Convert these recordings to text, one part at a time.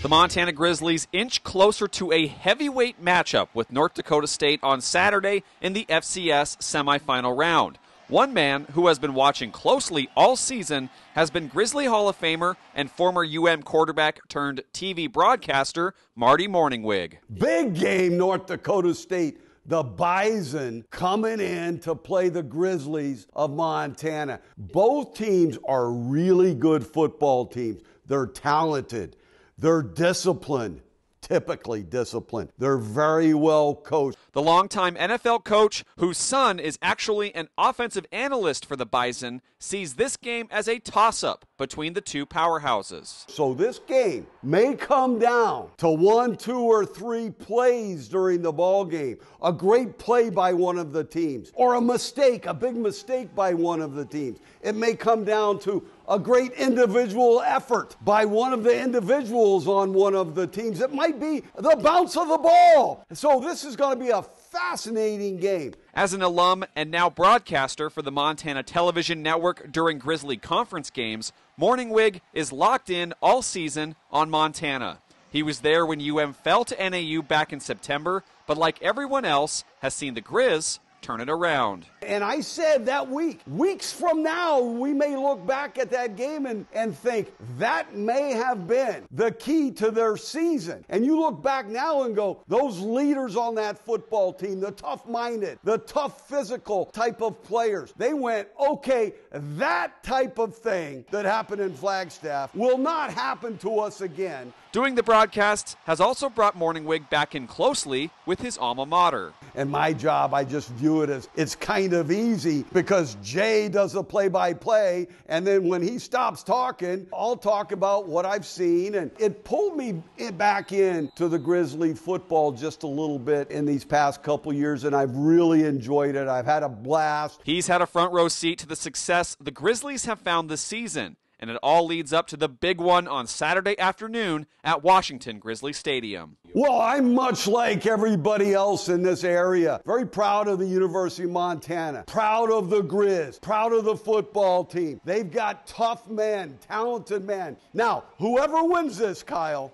The Montana Grizzlies inch closer to a heavyweight matchup with North Dakota State on Saturday in the FCS semifinal round. One man who has been watching closely all season has been Grizzly Hall of Famer and former UM quarterback turned TV broadcaster Marty Mornhinweg. Big game, North Dakota State. The Bison coming in to play the Grizzlies of Montana. Both teams are really good football teams. They're talented. They're disciplined, typically disciplined. They're very well coached. The longtime NFL coach, whose son is actually an offensive analyst for the Bison, sees this game as a toss up between the two powerhouses. So this game may come down to one, two, or three plays during the ball game. A great play by one of the teams, or a mistake, a big mistake by one of the teams. It may come down to a great individual effort by one of the individuals on one of the teams. It might be the bounce of the ball. So this is going to be a fascinating game. As an alum and now broadcaster for the Montana Television Network during Grizzly conference games, Mornhinweg is locked in all season on Montana. He was there when UM fell to NAU back in September, but like everyone else, has seen the Grizz turn it around. And I said that week, weeks from now, we may look back at that game and, and think that may have been the key to their season. And you look back now and go, those leaders on that football team, the tough minded, the tough physical type of players, they went, okay, that type of thing that happened in Flagstaff will not happen to us again. Doing the broadcast has also brought Mornhinweg back in closely with his alma mater. And my job, I just view it as it's kind of easy because Jay does the play by play. And then when he stops talking, I'll talk about what I've seen. And it pulled me back in to the Grizzly football just a little bit in these past couple years. And I've really enjoyed it. I've had a blast. He's had a front row seat to the success the Grizzlies have found this season and it all leads up to the big one on Saturday afternoon at Washington Grizzly Stadium. Well, I'm much like everybody else in this area. Very proud of the University of Montana, proud of the Grizz, proud of the football team. They've got tough men, talented men. Now, whoever wins this, Kyle,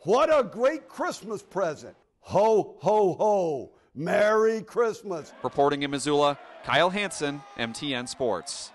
what a great Christmas present. Ho, ho, ho. Merry Christmas. Reporting in Missoula, Kyle Hansen, MTN Sports.